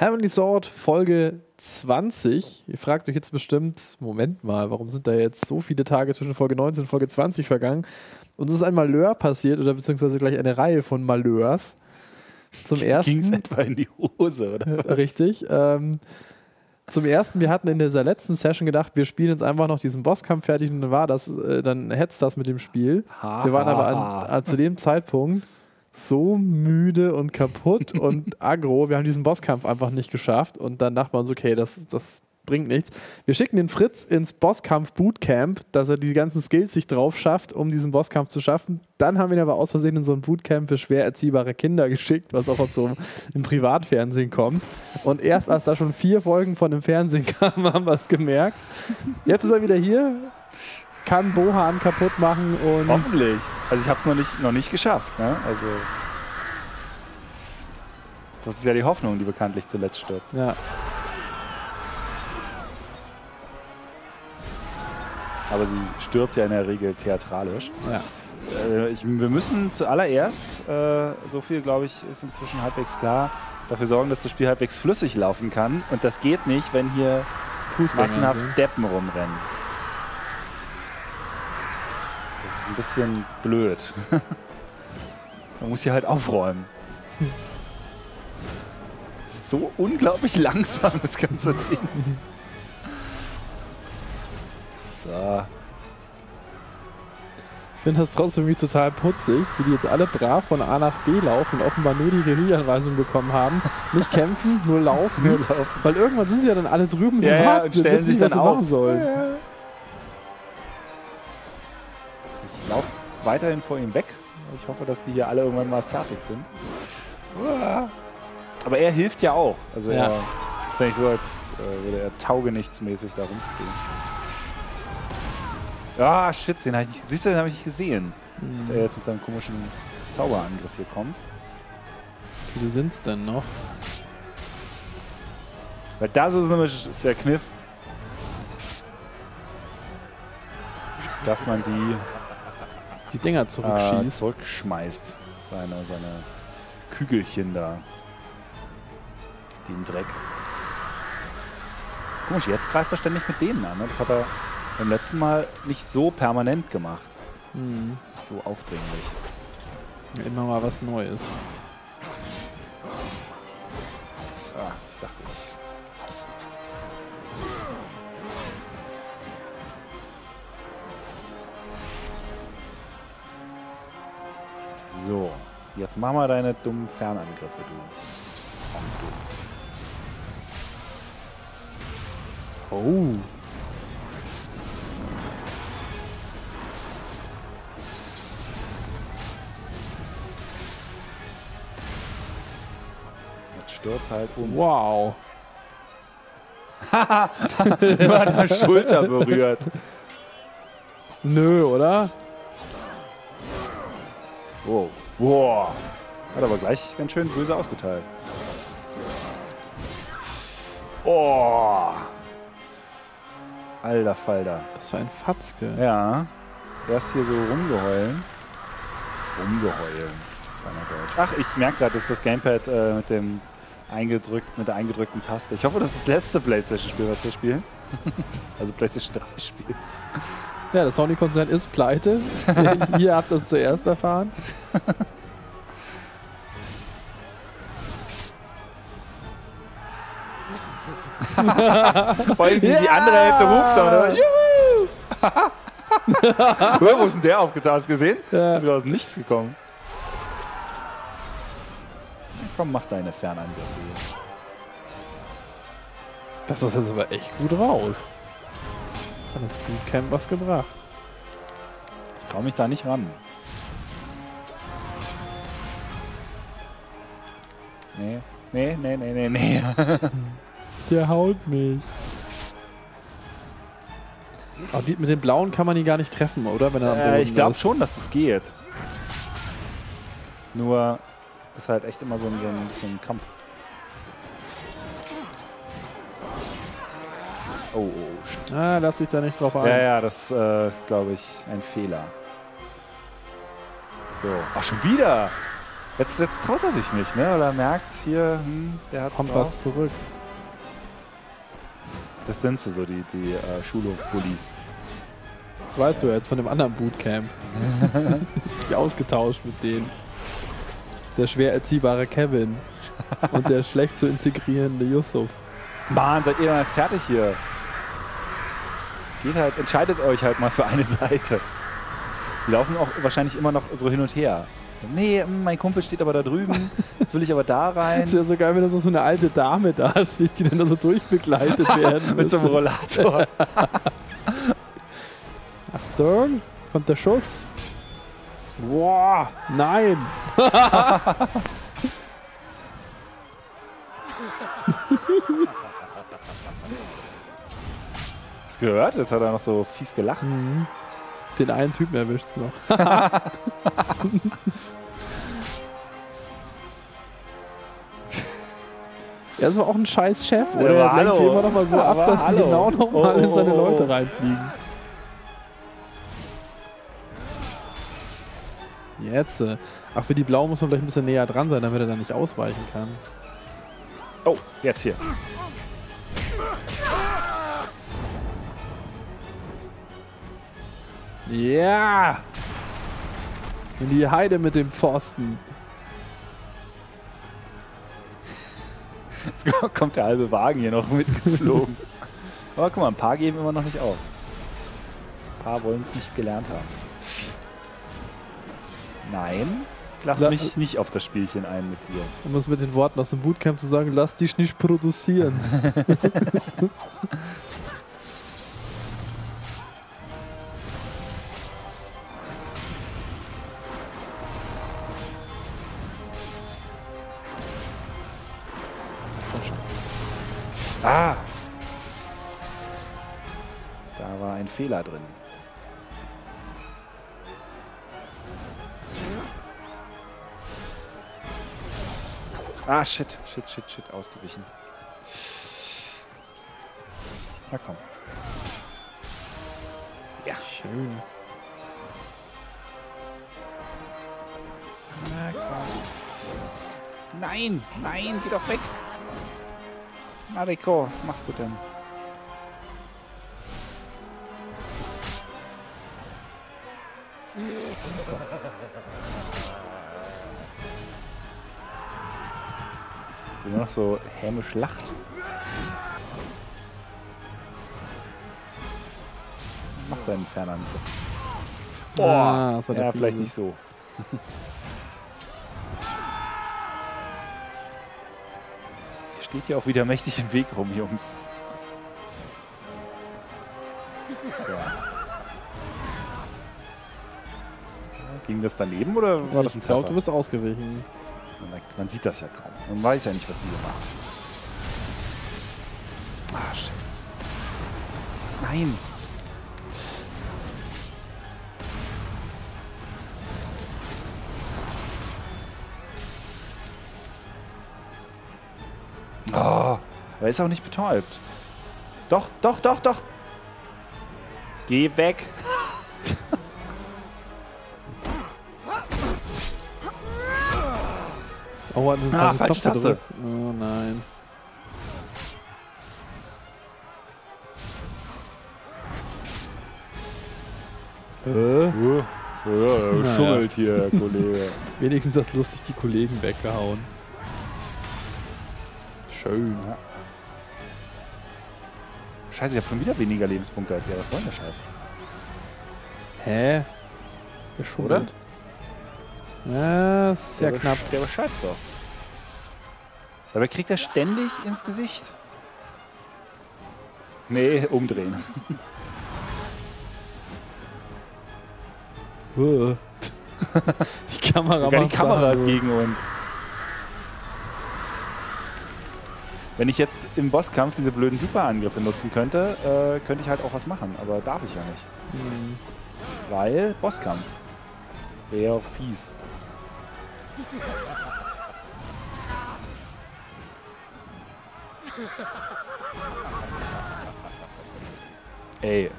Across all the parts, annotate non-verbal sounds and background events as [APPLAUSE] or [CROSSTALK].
Heavenly Sword Folge 20. Ihr fragt euch jetzt bestimmt, Moment mal, warum sind da jetzt so viele Tage zwischen Folge 19 und Folge 20 vergangen? Uns ist ein Malheur passiert oder beziehungsweise gleich eine Reihe von Malheurs. Zum ersten. Ging es etwa in die Hose, oder? [LAUGHS] Was? Richtig. Ähm, zum ersten, wir hatten in dieser letzten Session gedacht, wir spielen jetzt einfach noch diesen Bosskampf fertig und dann war das, äh, dann hetzt das mit dem Spiel. Ha, wir waren aber an, an, zu dem Zeitpunkt so müde und kaputt [LAUGHS] und aggro. Wir haben diesen Bosskampf einfach nicht geschafft und dann dachte man so, okay, das, das bringt nichts. Wir schicken den Fritz ins Bosskampf-Bootcamp, dass er die ganzen Skills sich drauf schafft, um diesen Bosskampf zu schaffen. Dann haben wir ihn aber aus Versehen in so ein Bootcamp für schwer erziehbare Kinder geschickt, was auch aus so im Privatfernsehen kommt. Und erst als da schon vier Folgen von dem Fernsehen [LAUGHS] kamen, haben wir es gemerkt. Jetzt ist er wieder hier, kann Bohan kaputt machen und. Hoffentlich. Also ich habe es noch nicht, noch nicht geschafft. Ne? Also das ist ja die Hoffnung, die bekanntlich zuletzt stirbt. Ja. Aber sie stirbt ja in der Regel theatralisch. Ja. Äh, ich, wir müssen zuallererst, äh, so viel glaube ich ist inzwischen halbwegs klar, dafür sorgen, dass das Spiel halbwegs flüssig laufen kann. Und das geht nicht, wenn hier massenhaft sind. Deppen rumrennen. Das ist ein bisschen blöd. [LAUGHS] Man muss hier halt aufräumen. So unglaublich langsam, das ganze Ding. So. Ich finde das trotzdem irgendwie total putzig, wie die jetzt alle brav von A nach B laufen und offenbar nur die Regieanweisung bekommen haben. Nicht kämpfen, nur laufen. [LAUGHS] Nur laufen. Weil irgendwann sind sie ja dann alle drüben Ja, ja, warten, und stellen sich dann sie machen auf. sollen. Ich weiterhin vor ihm weg. Ich hoffe, dass die hier alle irgendwann mal fertig sind. Aber er hilft ja auch. Also Ja. er ist ja nicht so, als äh, würde er taugenichtsmäßig da rumstehen. Ah, shit, den habe ich nicht, siehst du, den habe ich nicht gesehen. Dass er jetzt mit seinem komischen Zauberangriff hier kommt. Wie viele sind es denn noch? Weil das ist nämlich der Kniff, dass man die Die Dinger äh, zurückschießt. zurückschmeißt. Seine, seine Kügelchen da. Den Dreck. Komisch, jetzt greift er ständig mit denen an. Ne? Das hat er beim letzten Mal nicht so permanent gemacht. Hm. So aufdringlich. Immer mal was Neues. Jetzt mach mal deine dummen Fernangriffe, du. Oh. Jetzt stürzt halt um. Wow. [LAUGHS] Über der Schulter berührt. Nö, oder? Wow. Wow. Hat aber gleich ganz schön böse ausgeteilt. Oh. Alter Falter. Was für ein Fatzke. Ja. Das hier so rumgeheulen. Rumgeheulen. Deutsch. Ach, ich merke gerade, das ist das Gamepad äh, mit dem eingedrückt, mit der eingedrückten Taste. Ich hoffe, das ist das letzte Playstation-Spiel, was wir spielen. [LAUGHS] also Playstation 3-Spiel. Ja, der Sony-Konzern ist pleite. [LAUGHS] Ihr habt das zuerst erfahren. Vor allem die, die andere Hälfte ruft doch. [LAUGHS] Ne? Juhu! Wo ist denn der aufgetaucht? Hast du gesehen? Ja. Ist gerade aus Nichts gekommen. Komm, mach deine Fernangriffe. Das ist jetzt aber echt gut raus. Hat das Bootcamp was gebracht. Ich trau mich da nicht ran. Nee, nee, nee, nee, nee, nee. [LAUGHS] Der haut mich. Aber die, mit den blauen kann man die gar nicht treffen, oder? Wenn er Äh, ich glaube schon, dass das geht. Nur ist halt echt immer so ein, so ein bisschen ein Kampf. Oh, oh, shit. Ah, lass dich da nicht drauf ein. Ja, ja, das äh, ist, glaube ich, ein Fehler. So. Ach, schon wieder? Jetzt, jetzt traut er sich nicht, ne? Oder er merkt hier, hm, der hat Kommt was zurück. Das sind sie so, die, die äh, Schulhof-Bullies. Das weißt du ja jetzt von dem anderen Bootcamp. [LAUGHS] sich ausgetauscht mit denen. Der schwer erziehbare Kevin und der [LAUGHS] schlecht zu integrierende Yusuf. Mann, seid ihr mal fertig hier? Geht halt, entscheidet euch halt mal für eine Seite. Die laufen auch wahrscheinlich immer noch so hin und her. Nee, hm, mein Kumpel steht aber da drüben. Jetzt will ich aber da rein. ist ja so geil, wenn da so eine alte Dame da steht, die dann da so durchbegleitet [LAUGHS] werden. Mit so einem Rollator. [LAUGHS] Achtung, jetzt kommt der Schuss. Boah, nein. [LAUGHS] gehört? Jetzt hat er noch so fies gelacht. Mhm. Den einen Typen erwischt's noch. [LAUGHS] Er ist aber auch ein scheiß Chef, oder? Ja, er lenkt hallo. immer noch mal so ab, Aber dass die hallo. genau noch mal Oh, in seine oh, oh. Leute reinfliegen. Jetzt. äh, Ach, für die Blau muss man vielleicht ein bisschen näher dran sein, damit er da nicht ausweichen kann. Oh, jetzt hier. Ja! In die Heide mit dem Pfosten. Jetzt [LAUGHS] kommt der halbe Wagen hier noch mitgeflogen. [LAUGHS] Aber guck mal, ein paar geben immer noch nicht auf. Ein paar wollen es nicht gelernt haben. Nein, ich lass La- mich nicht auf das Spielchen ein mit dir. Um es mit den Worten aus dem Bootcamp zu sagen, lass dich nicht produzieren. [LAUGHS] Fehler drin. Ah, shit, shit, shit, shit, ausgewichen. Na komm. Ja. Schön. Na komm. Nein, nein, geh doch weg. Mariko, was machst du denn? Nur noch so hämisch lacht. Mach deinen Fernangriff. Ah, das war der Ja, vielleicht nicht so. Ihr steht hier auch wieder mächtig im Weg rum, Jungs. So. Ging das daneben oder war das ein ich glaube, Treffer? du bist ausgewichen. Man- Man sieht das ja kaum. Man weiß ja nicht, was sie hier machen. Ah, shit. Nein. Oh, aber er ist auch nicht betäubt. Doch, doch, doch, doch. Geh weg. Oh, hat einen Ah, falsche Taste. gedrückt. Oh nein. Äh, Ja, Naja. schummelt hier, Kollege. [LAUGHS] wenigstens das lustig die Kollegen weggehauen. Schön. Ja. Scheiße, ich habe schon wieder weniger Lebenspunkte als er. Was soll denn der Scheiß? Hä? Geschummelt. Ja, ist sehr der knapp. Der überscheißt doch. Dabei kriegt er ständig ins Gesicht. Nee, umdrehen. [LAUGHS] Die Kamera Sogar die Kamera ist gegen uns. Wenn ich jetzt im Bosskampf diese blöden Superangriffe nutzen könnte, äh, könnte ich halt auch was machen. Aber darf ich ja nicht. Hm. Weil Bosskampf. Wäre auch fies. Ey.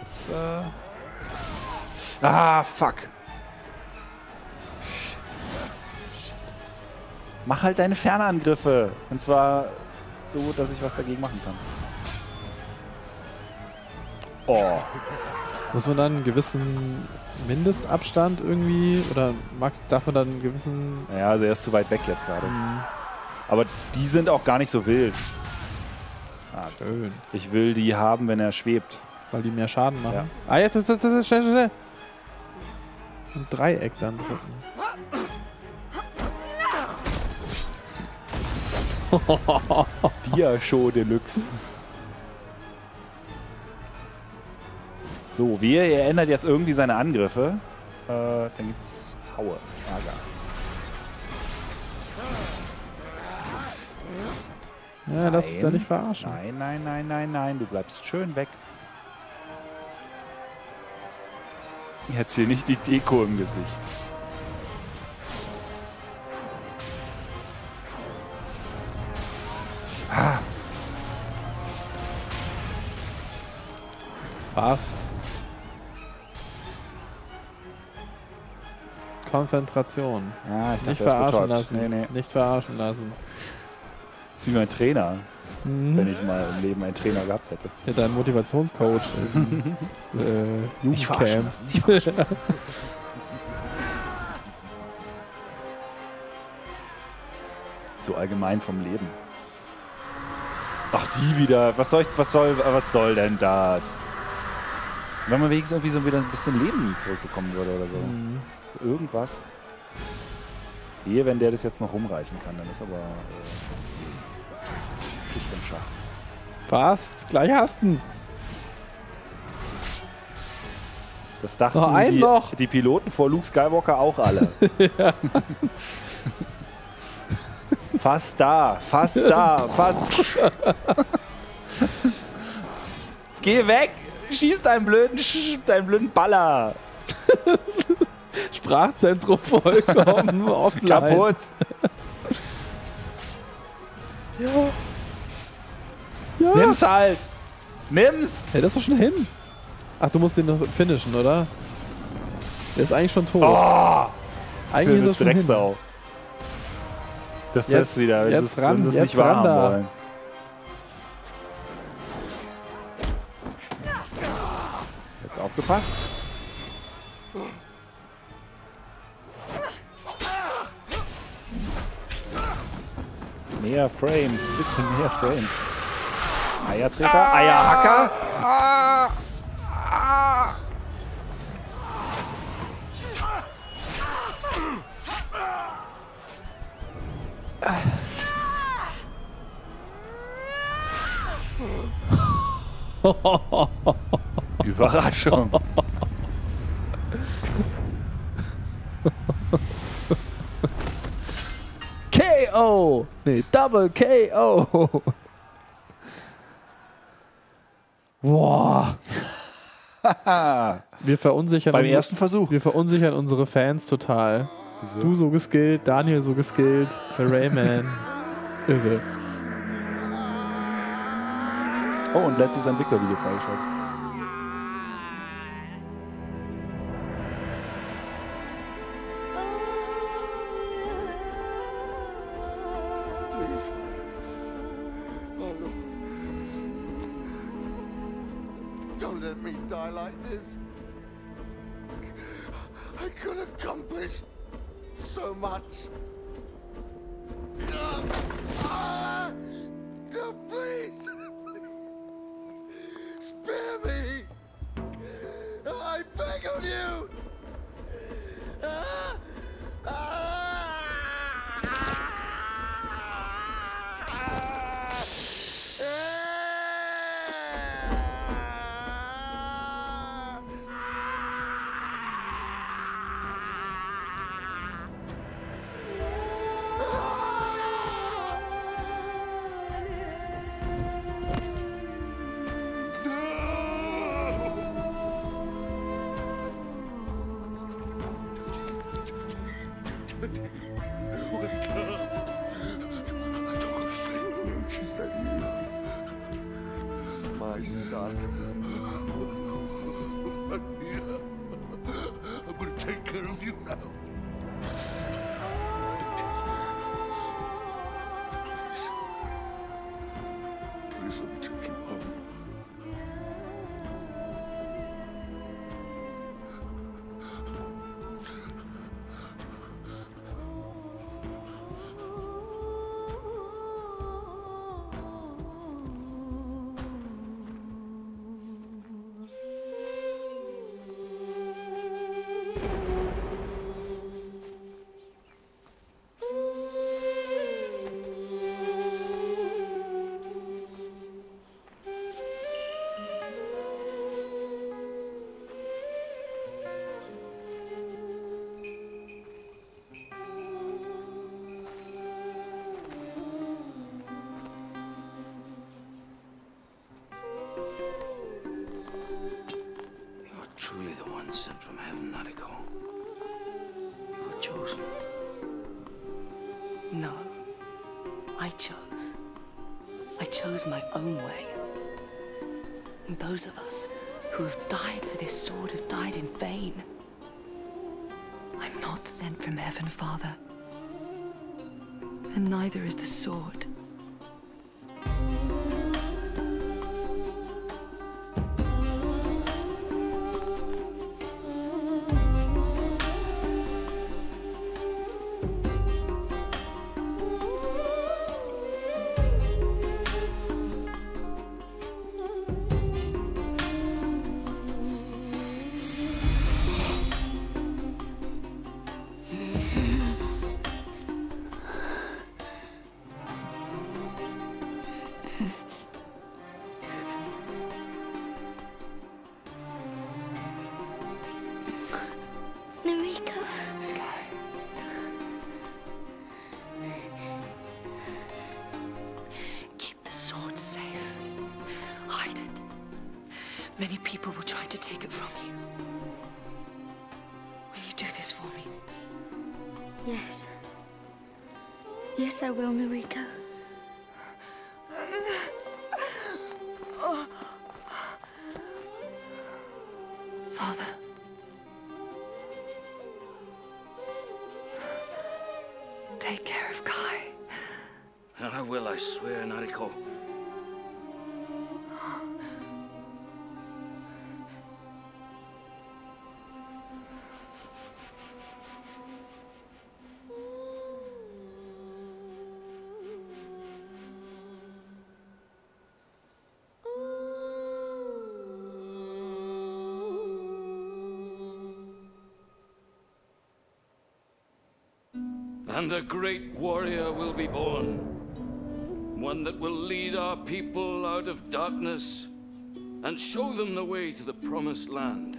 Jetzt, äh. Ah, fuck. Mach halt deine Fernangriffe. Und zwar so, dass ich was dagegen machen kann. Oh. Muss man dann einen gewissen Mindestabstand irgendwie oder Max darf man dann einen gewissen. Ja, also er ist zu weit weg jetzt gerade. Hm, Aber die sind auch gar nicht so wild. Ah, schön. ich will die haben, wenn er schwebt. Weil die mehr Schaden machen. Ja. Ah, jetzt ist das, schnell, schnell, schnell. Ein Dreieck dann drücken. [LAUGHS] Dia-Show Deluxe. So, wir, er ändert jetzt irgendwie seine Angriffe. Äh, dann gibt's Haue. Ärger. Ja, lass dich da Nein. nicht verarschen. Nein, nein, nein, nein, nein. Du bleibst schön weg. Jetzt hier nicht die Deko im Gesicht. Fast. Konzentration. Ja, ich Nicht dachte, wird verarschen lassen. Nee, nee. Nicht verarschen lassen. Das ist wie mein Trainer, Mhm. wenn ich mal im Leben einen Trainer gehabt hätte. Ja, dein Motivationscoach im [LAUGHS] äh, Nicht verarschen lassen, nicht verarschen lassen. [LAUGHS] So allgemein vom Leben. Ach, die wieder. Was soll, ich, was soll, was soll denn das? Wenn man wenigstens irgendwie so wieder ein bisschen Leben zurückbekommen würde oder so. Mhm. Irgendwas. Ehe, wenn der das jetzt noch rumreißen kann, dann ist aber äh, Schicht im Schacht. Fast. Gleich hast du. Das dachten Noch ein die, noch. die Piloten vor Luke Skywalker auch alle. [LAUGHS] fast da, fast da, fast. Geh weg! Schieß deinen blöden, Sch deinen blöden Baller! [LAUGHS] Sprachzentrum vollkommen [LAUGHS] offline. Kaputt! Ja. Jetzt Nimm's halt! Nimm's! Hey, das ist doch schon hin. Ach, du musst den noch finishen, oder? Der ist eigentlich schon tot. Oh! Eigentlich ist das schon hin. Drecksau. Das ist Jetzt- das wieder, wenn jetzt sie es- nicht wahrhaben ran da. wollen. Jetzt aufgepasst. Mehr Frames, bitte mehr Frames. Eiertreter, Eierhacker. [LAUGHS] Überraschung. KO! Nee, Double KO! Boah. [LAUGHS] Wir verunsichern, Beim unsere- ersten Versuch. wir verunsichern unsere Fans total. Du so geskillt, Daniel so geskillt, der Rayman. [LAUGHS] Irre. Oh, und letztes Entwicklervideo freigeschaltet. No. I chose. I chose my own way. And those of us who have died for this sword have died in vain. I'm not sent from heaven, Father. And neither is the sword. farewell, Narika. And a great warrior will be born. One that will lead our people out of darkness and show them the way to the promised land.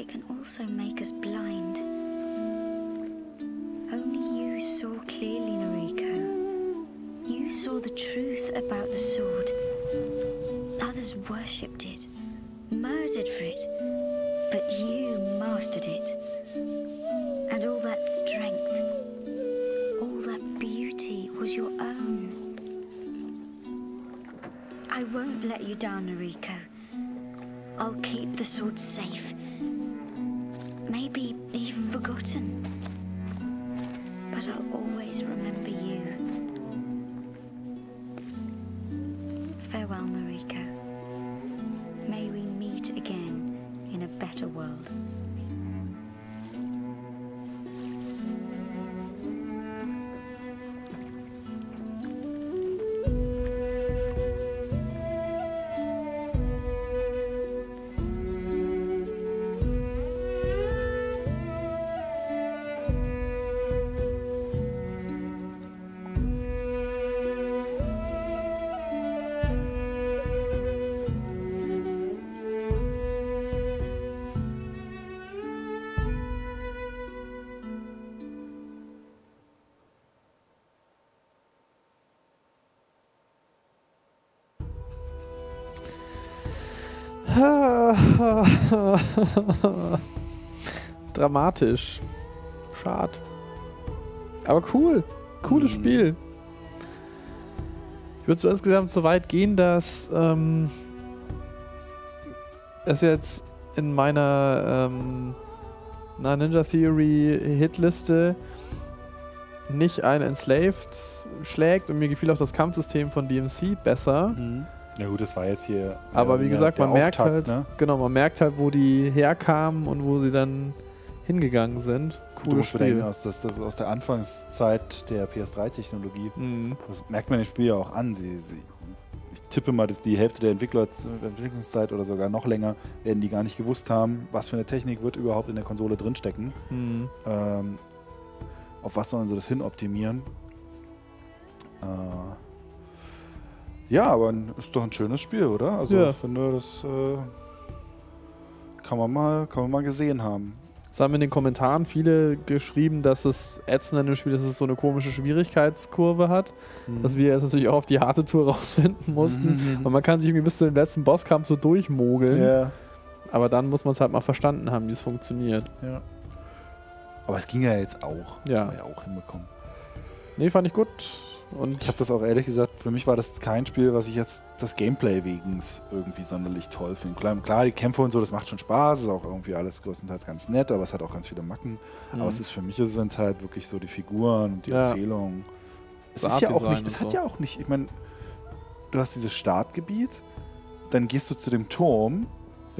It can also make us blind. Only you saw clearly, Noriko. You saw the truth about the sword. Others worshipped it, murdered for it, but you mastered it. And all that strength, all that beauty was your own. I won't let you down, Noriko. I'll keep the sword safe. Maybe even forgotten. But I'll always remember you. [LAUGHS] Dramatisch. Schade. Aber cool. Cooles Mhm. Spiel. Ich würde so insgesamt so weit gehen, dass ähm, es jetzt in meiner ähm, na, Ninja Theory Hitliste nicht ein Enslaved schlägt und mir gefiel auch das Kampfsystem von DMC besser. Ja gut, das war jetzt hier. Aber ja, wie gesagt, man merkt Auftakt, halt, Ne? genau, man merkt halt, wo die herkamen und wo sie dann hingegangen sind. Du Cooles musst bedenken, Spiel. aus, das, das ist aus der Anfangszeit der PS3-Technologie. Mhm. Das merkt man dem Spiel ja auch an. Sie, sie, ich tippe mal, dass die Hälfte der Entwickler, der Entwicklungszeit oder sogar noch länger, werden die gar nicht gewusst haben, was für eine Technik wird überhaupt in der Konsole drinstecken. Mhm. Ähm, auf was sollen sie das hin optimieren? Äh, ja, aber ist doch ein schönes Spiel, oder? Also Ja. ich finde, das äh, kann, man mal, kann man mal gesehen haben. Es haben in den Kommentaren viele geschrieben, dass es ätzend an dem Spiel ist, dass es so eine komische Schwierigkeitskurve hat. Dass wir jetzt natürlich auch auf die harte Tour [LAUGHS] rausfinden mussten. Und man kann sich irgendwie bis zu dem letzten Bosskampf so durchmogeln. Ja, Aber dann muss man es halt mal verstanden haben, wie es funktioniert. ja. Aber es ging ja jetzt auch. Ja. Haben wir ja auch hinbekommen. Nee, fand ich gut. Und Ich habe das auch ehrlich gesagt, für mich war das kein Spiel, was ich jetzt das Gameplay wegen irgendwie sonderlich toll finde. Klar, klar, die Kämpfe und so, das macht schon Spaß, ist auch irgendwie alles größtenteils ganz nett, aber es hat auch ganz viele Macken. Mhm. Aber es ist für mich es sind halt wirklich so die Figuren und die Ja. Erzählung. Es Das ist ja auch nicht, es hat so. ja auch nicht, ich meine, du hast dieses Startgebiet, dann gehst du zu dem Turm,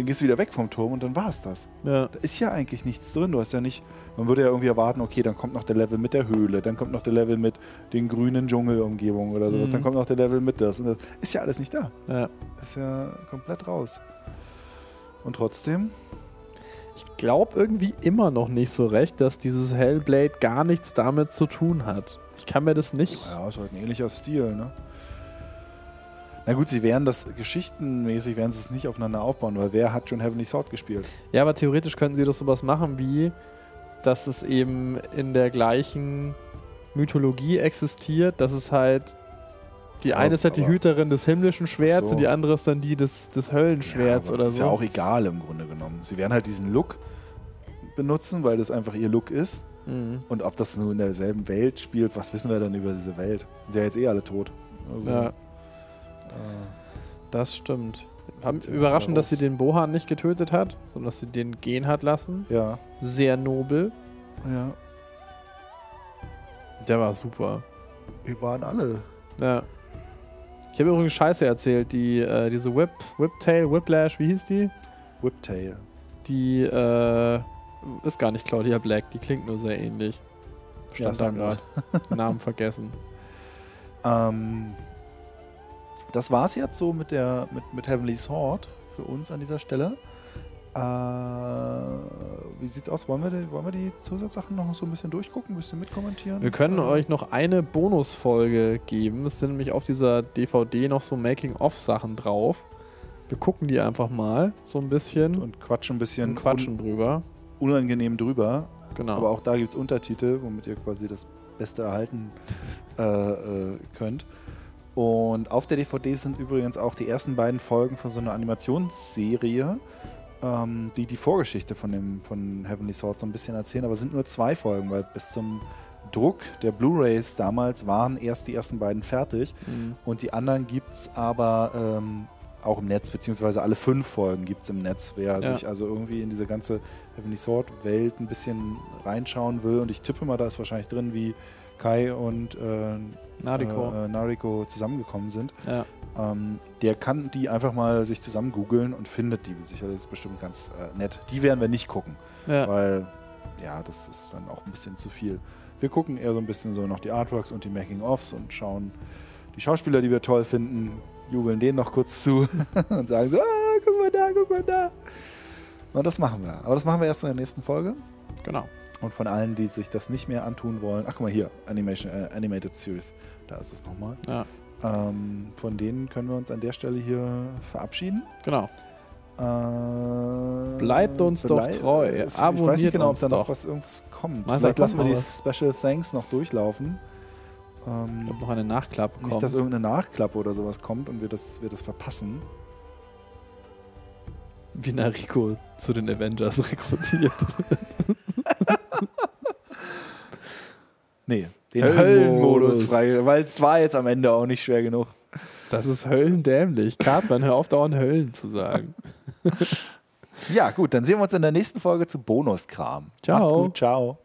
dann gehst du wieder weg vom Turm und dann war es das. ja. Da ist ja eigentlich nichts drin. Du hast ja nicht, man würde ja irgendwie erwarten, okay, dann kommt noch der Level mit der Höhle, dann kommt noch der Level mit den grünen Dschungelumgebungen oder sowas, Mhm. dann kommt noch der Level mit das. Und das ist ja alles nicht da. ja. Ist ja komplett raus. Und trotzdem, Ich glaube irgendwie immer noch nicht so recht, dass dieses Hellblade gar nichts damit zu tun hat. Ich kann mir das nicht. ja, ist halt ein ähnlicher Stil, ne? Na gut, sie werden das geschichtenmäßig werden sie es nicht aufeinander aufbauen, weil wer hat schon Heavenly Sword gespielt? Ja, aber theoretisch könnten sie doch sowas machen wie, dass es eben in der gleichen Mythologie existiert, dass es halt die eine ist halt die Hüterin des himmlischen Schwerts so. und die andere ist dann die des, des Höllenschwerts Ja, oder das ist so. ja auch egal im Grunde genommen. Sie werden halt diesen Look benutzen, weil das einfach ihr Look ist. Mhm. Und ob das nur in derselben Welt spielt, was wissen wir denn über diese Welt? Sind ja jetzt eh alle tot. Also, Ja, das stimmt. Hab, ja überraschend, dass sie den Bohan nicht getötet hat, sondern dass sie den gehen hat lassen. ja, Sehr nobel. ja. Der war super. Wir waren alle. Ja. Ich habe übrigens Scheiße erzählt, die, äh, diese Whip, Whiptail, Whiplash, wie hieß die? Whiptail. Die äh, ist gar nicht Claudia Black, die klingt nur sehr ähnlich. Ja, Stand da sagen wir. gerade. Namen vergessen. [LAUGHS] Ähm, das war's jetzt so mit der mit, mit Heavenly Sword für uns an dieser Stelle. Äh, wie sieht's aus? Wollen wir, die, wollen wir die Zusatzsachen noch so ein bisschen durchgucken, ein bisschen mitkommentieren? Wir können Äh, euch noch eine Bonusfolge geben. Es sind nämlich auf dieser DVD noch so Making-of-Sachen drauf. Wir gucken die einfach mal so ein bisschen und, und quatschen ein bisschen quatschen drüber. Un unangenehm drüber. Genau. Aber auch da gibt es Untertitel, womit ihr quasi das Beste erhalten äh, äh, könnt. Und auf der DVD sind übrigens auch die ersten beiden Folgen von so einer Animationsserie, ähm, die die Vorgeschichte von, dem, von Heavenly Sword so ein bisschen erzählen. Aber es sind nur zwei Folgen, weil bis zum Druck der Blu-Rays damals waren erst die ersten beiden fertig. Mhm. Und die anderen gibt es aber ähm, auch im Netz, beziehungsweise alle fünf Folgen gibt es im Netz. Wer Ja. sich also irgendwie in diese ganze Heavenly Sword-Welt ein bisschen reinschauen will. Und ich tippe mal, da ist wahrscheinlich drin, wie Kai und äh, Nariko. Äh, Nariko zusammengekommen sind. ja. Ähm, der kann die einfach mal sich zusammen googeln und findet die sicher. Das ist bestimmt ganz äh, nett. Die werden wir nicht gucken, Ja. weil ja, das ist dann auch ein bisschen zu viel. Wir gucken eher so ein bisschen so noch die Artworks und die Making-ofs und schauen die Schauspieler, die wir toll finden, jubeln denen noch kurz zu [LAUGHS] und sagen so, ah, guck mal da, guck mal da. Und das machen wir. Aber das machen wir erst in der nächsten Folge. Genau. Und von allen, die sich das nicht mehr antun wollen, ach guck mal hier, Animation, äh, Animated Series, da ist es nochmal. Ja. Ähm, von denen können wir uns an der Stelle hier verabschieden. Genau. Äh, Bleibt uns doch blei- treu. äh, es- ich weiß Abonniert nicht genau, ob da noch doch. was irgendwas kommt. Meister, Vielleicht lassen wir die Special Thanks noch durchlaufen. Ähm, glaube, noch eine Nachklappe kommt. nicht, dass irgendeine Nachklappe oder sowas kommt und wir das, wir das verpassen. Wie Nariko zu den Avengers [LAUGHS] rekrutiert. Nee, den Höllenmodus. Höllenmodus frei, weil es war jetzt am Ende auch nicht schwer genug. Das ist höllendämlich. Cartman, hör auf, dauernd Höllen zu sagen. Ja, gut, dann sehen wir uns in der nächsten Folge zu Bonuskram. Ciao. Macht's gut, ciao.